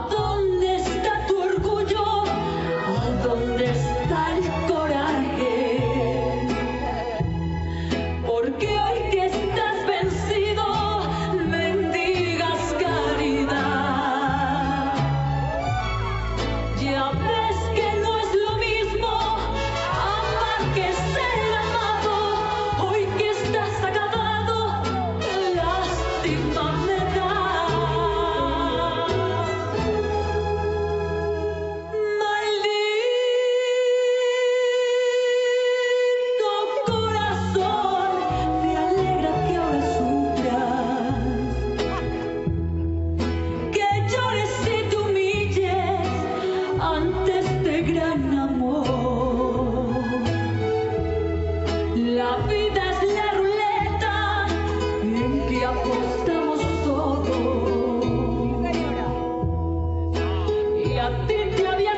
I'll ante este gran amor. La vida es la ruleta en que apostamos todo. Y a ti te había